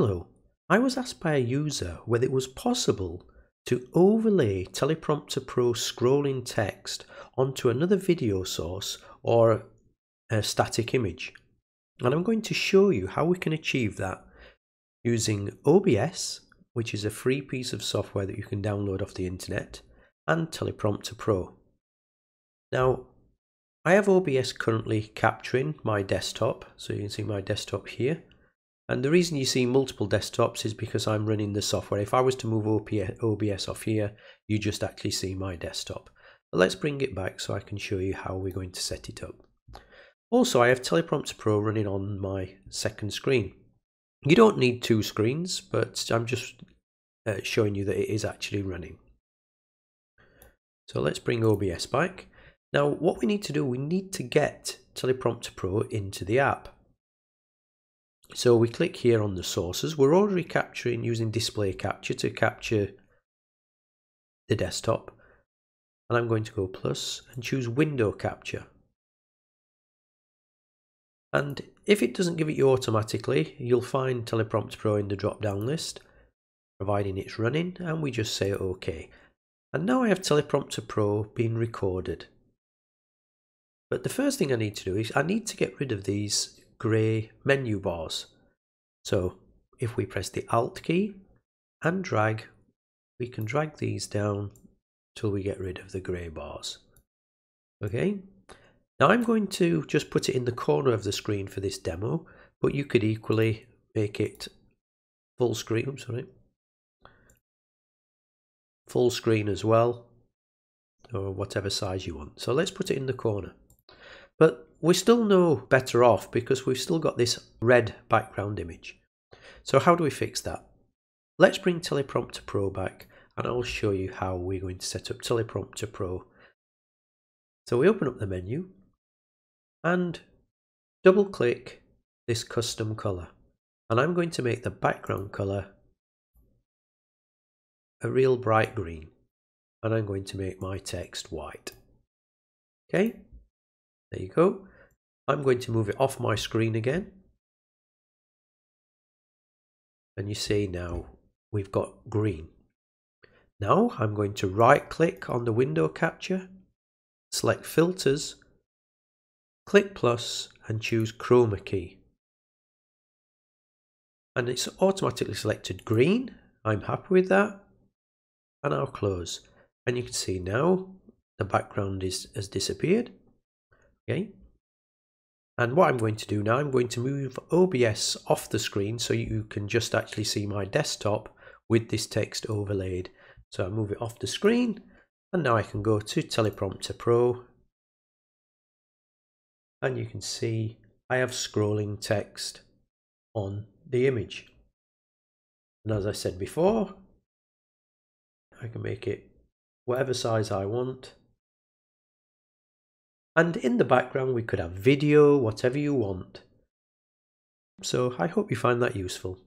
Hello, I was asked by a user whether it was possible to overlay Teleprompter Pro scrolling text onto another video source or a static image. And I'm going to show you how we can achieve that using OBS, which is a free piece of software that you can download off the internet, and Teleprompter Pro. Now, I have OBS currently capturing my desktop, so you can see my desktop here. And the reason you see multiple desktops is because I'm running the software. If I was to move OBS off here, you just actually see my desktop. But let's bring it back so I can show you how we're going to set it up. Also, I have Teleprompter Pro running on my second screen. You don't need two screens, but I'm just uh, showing you that it is actually running. So let's bring OBS back. Now, what we need to do, we need to get Teleprompter Pro into the app. So we click here on the sources. We're already capturing using display capture to capture the desktop. And I'm going to go plus and choose window capture. And if it doesn't give it you automatically, you'll find Teleprompter Pro in the drop down list, providing it's running, and we just say OK. And now I have Teleprompter Pro being recorded. But the first thing I need to do is I need to get rid of these grey menu bars. So if we press the Alt key and drag, we can drag these down till we get rid of the grey bars. Okay, now I'm going to just put it in the corner of the screen for this demo, but you could equally make it full screen, I'm sorry, full screen as well, or whatever size you want. So let's put it in the corner. But we're still no better off because we've still got this red background image. So how do we fix that? Let's bring Teleprompter Pro back and I'll show you how we're going to set up Teleprompter Pro. So we open up the menu and double click this custom color and I'm going to make the background color a real bright green and I'm going to make my text white. Okay, there you go. I'm going to move it off my screen again. And you see now we've got green. Now I'm going to right click on the window capture, select filters, click plus and choose chroma key. And it's automatically selected green. I'm happy with that. And I'll close. And you can see now the background is, has disappeared. Okay. And what I'm going to do now, I'm going to move OBS off the screen so you can just actually see my desktop with this text overlaid. So I move it off the screen and now I can go to Teleprompter Pro and you can see I have scrolling text on the image. And as I said before, I can make it whatever size I want and in the background, we could have video, whatever you want. So I hope you find that useful.